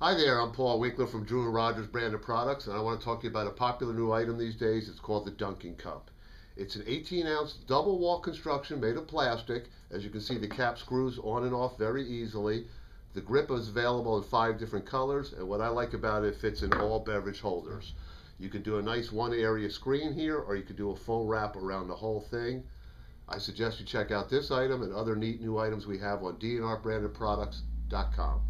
Hi there, I'm Paul Winkler from Drew and Rogers of products, and I want to talk to you about a popular new item these days. It's called the Duncan Cup. It's an 18 ounce double wall construction made of plastic. As you can see, the cap screws on and off very easily. The grip is available in five different colors, and what I like about it, it fits in all beverage holders. You can do a nice one area screen here, or you could do a full wrap around the whole thing. I suggest you check out this item and other neat new items we have on dandrbrandedproducts.com.